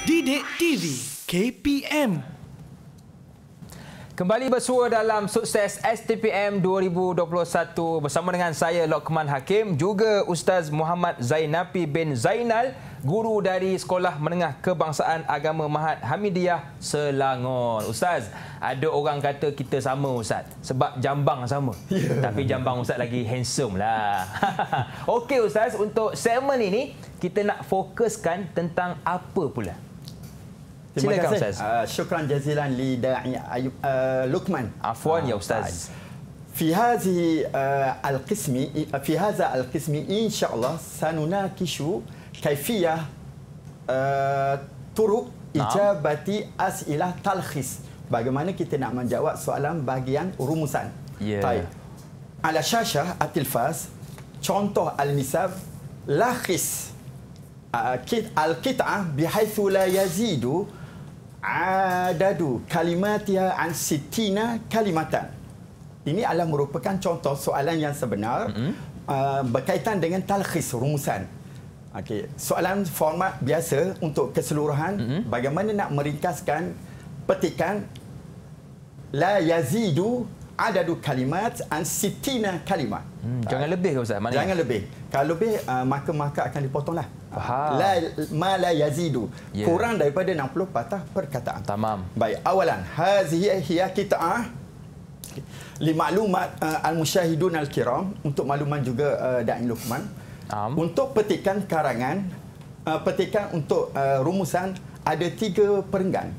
Didik TV KPM Kembali bersua dalam sukses STPM 2021 bersama dengan saya Lokman Hakim juga Ustaz Muhammad Zainapi bin Zainal guru dari Sekolah Menengah Kebangsaan Agama Mahat Hamidiyah Selangor. Ustaz, ada orang kata kita sama Ustaz sebab jambang sama. Yeah. Tapi jambang Ustaz lagi handsome lah. Okey Ustaz, untuk segmen ini kita nak fokuskan tentang apa pula? شكرا جزيلا لداعي أيوب آه لكمان عفوا يا أستاذ في هذه القسم في هذا القسم ان شاء الله سنناقش كيفيه طرق إجابة أسئلة تلخيص bagaimana kita nak menjawab soalan bahagian rumusan. Yeah. Baik. Ala syasha atilfas contoh al-misab lakhis. Uh, al-qit'ah la yazidu adadu kalimatiha an sitina kalimatan. Ini adalah merupakan contoh soalan yang sebenar mm-hmm. uh, berkaitan dengan talkhis rumusan. Okey, soalan format biasa untuk keseluruhan mm-hmm. bagaimana nak meringkaskan petikan la yazidu adadu kalimat an sitina kalimat. Hmm, jangan uh, lebih ke Ustaz? Mana jangan lebih. Kalau lebih, uh, maka maka akan dipotonglah. Faham. La, ma la yazidu. Yeah. Kurang daripada 60 patah perkataan. Tamam. Baik, awalan. Hazihi hiya kita'ah. Li maklumat uh, al-musyahidun al-kiram. Untuk makluman juga uh, Da'i Luqman. Um. Untuk petikan karangan, uh, petikan untuk uh, rumusan, ada tiga perenggan.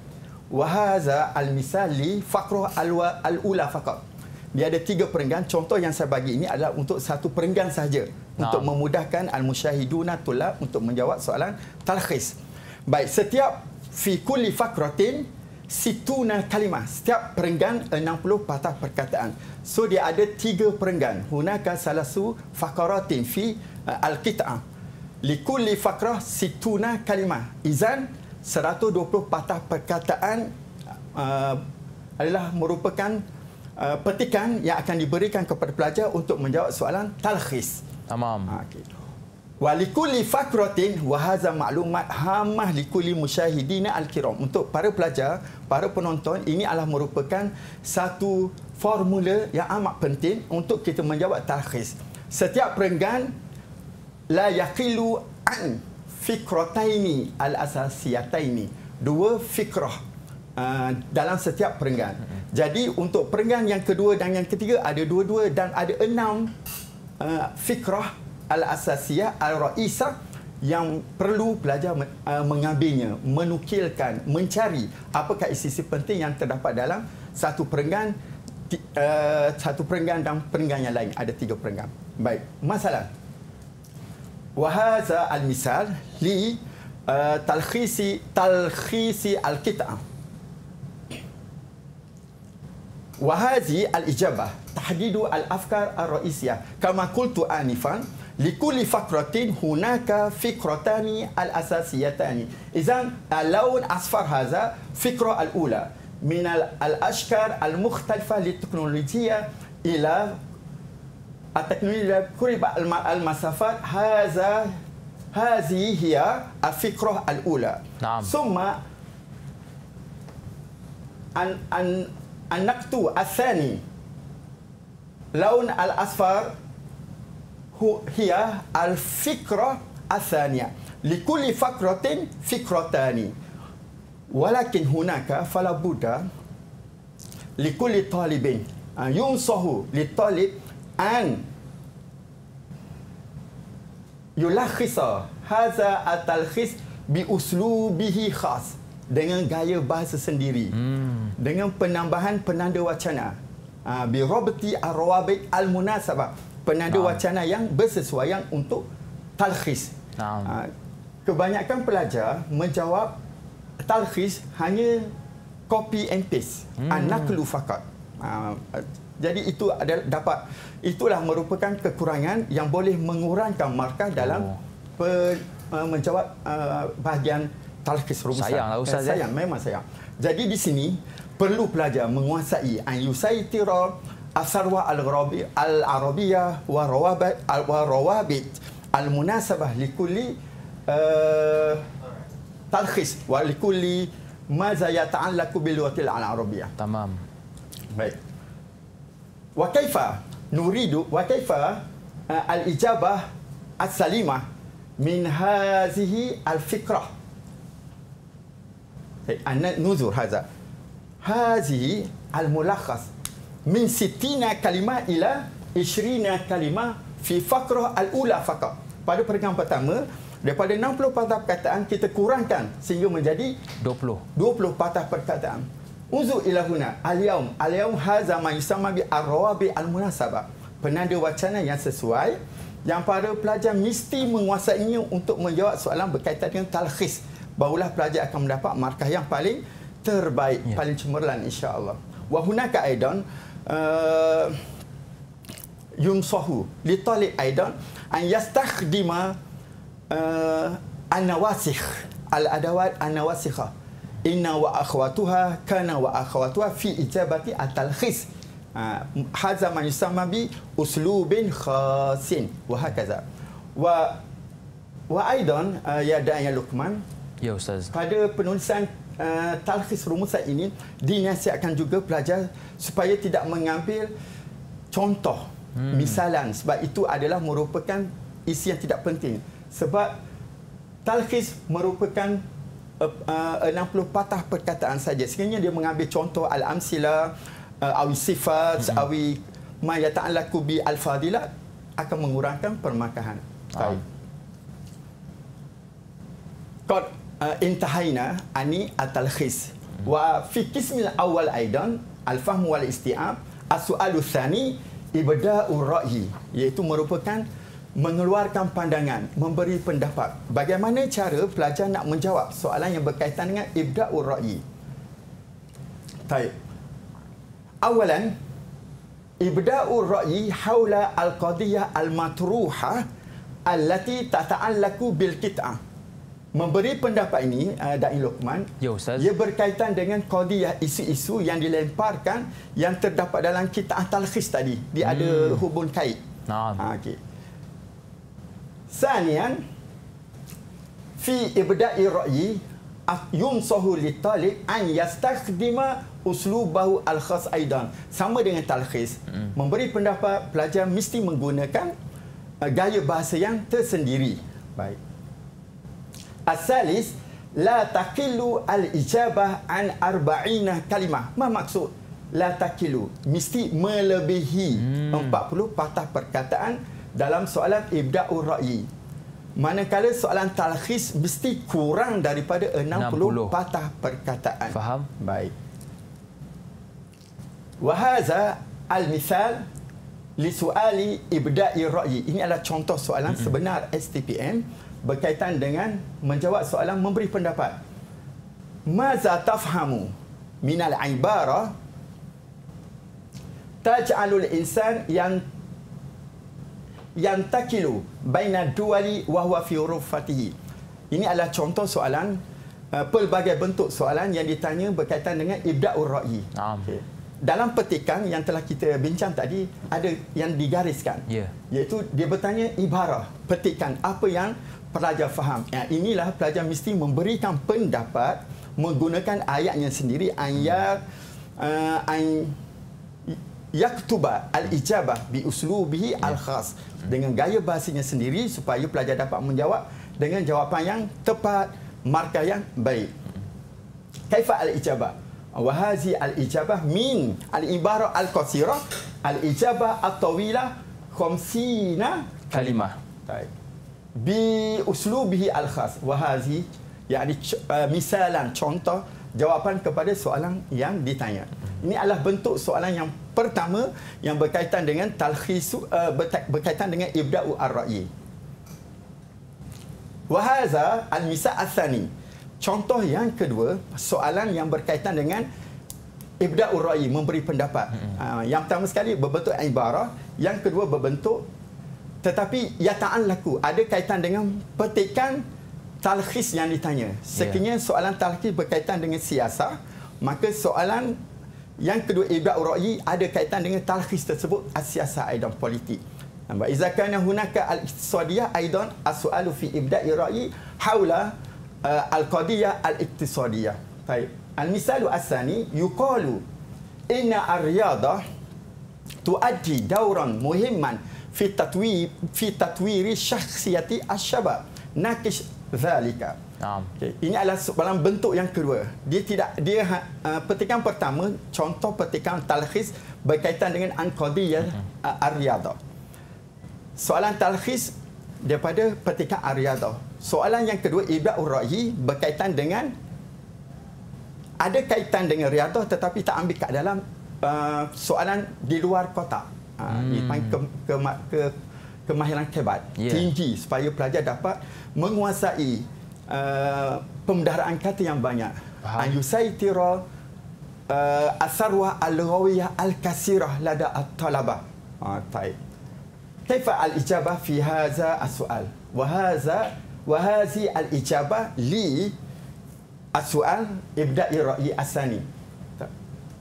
Wahaza al-misali faqruh al-ula faqat. Dia ada tiga perenggan. Contoh yang saya bagi ini adalah untuk satu perenggan sahaja untuk memudahkan al-musyahiduna tulab untuk menjawab soalan talkhis. Baik, setiap fi kulli fakratin situna kalimah. Setiap perenggan 60 patah perkataan. So dia ada tiga perenggan. Hunaka salasu fakaratin fi uh, al-qit'ah. Li kulli fakrah situna kalimah. Izan 120 patah perkataan uh, adalah merupakan uh, petikan yang akan diberikan kepada pelajar untuk menjawab soalan talkhis. Tamam. Ha, okay. Wa likulli fakratin wa hadza maklumat hamah likulli musyahidina al-kiram. Untuk para pelajar, para penonton, ini adalah merupakan satu formula yang amat penting untuk kita menjawab tarkhis. Setiap perenggan la yaqilu an fikrataini al-asasiyataini. Dua fikrah uh, dalam setiap perenggan. Jadi untuk perenggan yang kedua dan yang ketiga ada dua-dua dan ada enam uh, fikrah al-asasiyah al-ra'isah yang perlu pelajar uh, mengambilnya, menukilkan, mencari apakah isi-isi penting yang terdapat dalam satu perenggan uh, satu perenggan dan perenggan yang lain. Ada tiga perenggan. Baik, masalah. Wahaza al-misal li uh, talkhisi talkhisi al-qit'ah وهذه الإجابة تحديد الأفكار الرئيسية. كما قلت آنفا لكل فقرة هناك فكرتان الأساسيتان. إذا اللون أصفر هذا فكرة الأولى. من الأشكال المختلفة للتكنولوجيا إلى التكنولوجيا قرب المسافات هذا هذه هي الفكرة الأولى. نعم. ثم أن أن النقط الثاني لون الأصفر هي الفكرة الثانية لكل فكرة فكرتان ولكن هناك فلا بد لكل طالب ينصح للطالب أن يلخص هذا التلخيص بأسلوبه خاص dengan gaya bahasa sendiri hmm. dengan penambahan penanda wacana uh, bi robti arwabit al munasabah penanda nah. wacana yang bersesuaian untuk talkhis nah. uh, kebanyakan pelajar menjawab talkhis hanya copy and paste hmm. anaklu fakat uh, jadi itu adalah dapat itulah merupakan kekurangan yang boleh mengurangkan markah dalam oh. pe, uh, menjawab uh, bahagian talqis rumusan. Sayanglah ustaz. Eh, sayang, memang sayang. Jadi di sini perlu pelajar menguasai an yusaitira asarwa al-arabi al-arabiyah wa rawabit wa rawabit al-munasabah likulli uh, talkhis wa likulli ma za yata'allaqu bil lughati al-arabiyyah. Tamam. Baik. Wa kaifa nuridu wa kaifa uh, al-ijabah as-salimah min hadhihi al-fikrah. Ana nuzur hadza. Hadhihi al-mulakhas min 60 kalimah ila 20 kalimah fi fakrah al-ula faqat. Pada peringkat pertama, daripada 60 patah perkataan kita kurangkan sehingga menjadi 20. 20 patah perkataan. Uzu ila huna al-yaum al-yaum hadza ma yusamma bi ar-rawabi al-munasabah. Penanda wacana yang sesuai yang para pelajar mesti menguasainya untuk menjawab soalan berkaitan dengan talkhis. Barulah pelajar akan mendapat markah yang paling terbaik, ya. paling cemerlang insya-Allah. Wa hunaka aidan uh, yunsahu li talib aidan an yastakhdima uh, an-nawasikh al-adawat an-nawasikha inna wa akhwatuha kana wa akhwatuha fi ijabati at-talkhis hadza ma yusamma bi uslubin khasin wa hakaza wa wa aidan ya da'i Luqman ya ustaz. Pada penulisan uh, talkhis rumusan ini dinasihatkan juga pelajar supaya tidak mengambil contoh hmm. misalan. Sebab itu adalah merupakan isi yang tidak penting. Sebab talkhis merupakan uh, uh, 60 patah perkataan saja. Sekiranya dia mengambil contoh al-amsila uh, awi sifat hmm. awi ma yata'allaqu bi al-fadilat akan mengurangkan permakahan. Baik. Ah. qad uh, intahaina ani at-talkhis hmm. wa fi qismil awal aidan al-fahm wal isti'ab as-su'alu tsani ibda'ur ra'yi iaitu merupakan mengeluarkan pandangan, memberi pendapat. Bagaimana cara pelajar nak menjawab soalan yang berkaitan dengan ibda'ur ra'yi? Baik. Awalan, ibda'ur ra'yi haula al-qadiyah al-matruha allati tata'allaku bil kit'ah. Memberi pendapat ini uh, Da'i Luqman ya, Ustaz. Ia berkaitan dengan Qadiyah isu-isu yang dilemparkan Yang terdapat dalam kitab Talkhis tadi Dia hmm. ada hubun kait nah. ha, okay. Sanian fi ibda'i ra'yi yunsahu li talib an yastakhdima uslubahu al-khas aidan sama dengan talkhis hmm. memberi pendapat pelajar mesti menggunakan uh, gaya bahasa yang tersendiri baik asalis la taqilu al-ijabah an arba'ina kalimah ma maksud la taqilu mesti melebihi hmm. 40 patah perkataan dalam soalan ibda'ur ra'yi. Manakala soalan talkhis mesti kurang daripada 60, 60. patah perkataan. Faham? Baik. Wahaza al-misal li suali ibda'i ra'yi. Ini adalah contoh soalan mm-hmm. sebenar STPM berkaitan dengan menjawab soalan memberi pendapat. Maza tafhamu minal ibara taj'alul insan yang yang takilu baina duali wa huwa fi rufatihi. Ini adalah contoh soalan uh, pelbagai bentuk soalan yang ditanya berkaitan dengan ibda'ur ra'yi. Okay. Dalam petikan yang telah kita bincang tadi ada yang digariskan. Yeah. Iaitu dia bertanya ibarah, petikan apa yang pelajar faham. Ya, inilah pelajar mesti memberikan pendapat menggunakan ayatnya sendiri. Ayat uh, ayat yaktuba al-ijabah bi uslubihi al-khas. Dengan gaya bahasanya sendiri supaya pelajar dapat menjawab dengan jawapan yang tepat markah yang baik. Kaifa al-ijabah? Wa hazi al-ijabah min al-ibarah al-qasirah. Al-ijabah at-tawilah khamsina kalimah. Baik bi uslubihi al-khas wa hazi yakni uh, misalan contoh jawapan kepada soalan yang ditanya ini adalah bentuk soalan yang pertama yang berkaitan dengan talkhisu uh, berkaitan dengan ibda'u ar-ra'yi. Wa hadza al-misa' ats-tsani. Contoh yang kedua, soalan yang berkaitan dengan ibda'u ar-ra'yi, memberi pendapat. Hmm. Uh, yang pertama sekali berbentuk ibarah, yang kedua berbentuk tetapi ya laku ada kaitan dengan petikan talkhis yang ditanya. Ya. Sekiranya yeah. soalan talkhis berkaitan dengan siasah, maka soalan yang kedua ibrah ra'yi ada kaitan dengan talkhis tersebut asiasa aidan politik. Nampak iza kana hunaka al-iqtisadiyah aidan as-su'alu fi ibda'i ra'yi haula uh, al-qadiyah al-iktisadiyah. Baik. Al-misalu asani yuqalu inna ar-riyadah tuaddi dauran muhimman fi tatwi fi tatwiri syakhsiyati asy-syabab. Nakish zalika. Okay. Ini adalah dalam bentuk yang kedua. Dia tidak dia uh, petikan pertama contoh petikan talkhis berkaitan dengan an-qadiyah uh, ar-riyadah. Soalan talkhis daripada petikan ar-riyadah. Soalan yang kedua ibda'ur ra'yi berkaitan dengan ada kaitan dengan riadah tetapi tak ambil kat dalam uh, soalan di luar kotak. Ah, hmm. Ini panggil ke, ke, ke, kemahiran kebat yeah. tinggi supaya pelajar dapat menguasai ah, uh, pembendaharaan kata yang banyak. Anjusaitiro uh, ah, asarwa al-rawiyah al-kasirah lada at-talabah. Baik. Kaifa al-ijabah fi haza as-su'al? Wa haza wa hazi al-ijabah li as-su'al ibda'i ra'yi asani.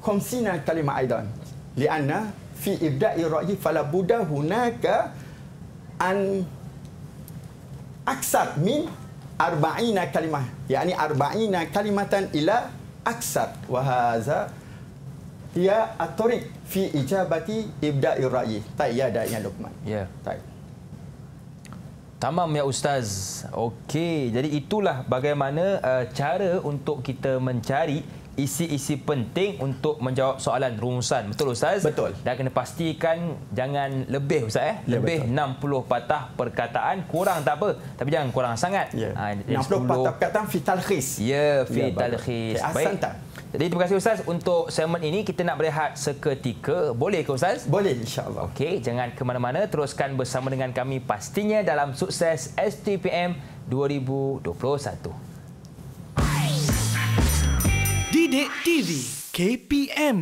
Khamsina kalimah aidan. Lianna fi ibda'i ra'yi fala buddha hunaka an aksar min arba'ina kalimah. Yakni arba'ina kalimatan ila aksar. Wa hadza ya atorik fi ijabati ibda'i ra'yi. Tak ya ada yang Luqman. Ya. Yeah. tak Tamam ya Ustaz. Okey, jadi itulah bagaimana uh, cara untuk kita mencari isi-isi penting untuk menjawab soalan rumusan. Betul Ustaz? Betul. Dan kena pastikan jangan lebih Ustaz eh. Ya, lebih betul. 60 patah perkataan kurang tak apa, tapi jangan kurang sangat. Ya. Ha, 60 patah perkataan fi talkhis. Ya, fi ya, talkhis. Baik. Baik. Jadi terima kasih Ustaz untuk segmen ini kita nak berehat seketika. Boleh ke Ustaz? Boleh insya-Allah. Okey, jangan ke mana-mana teruskan bersama dengan kami pastinya dalam sukses STPM 2021. Didik KPM